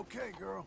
okay, girl.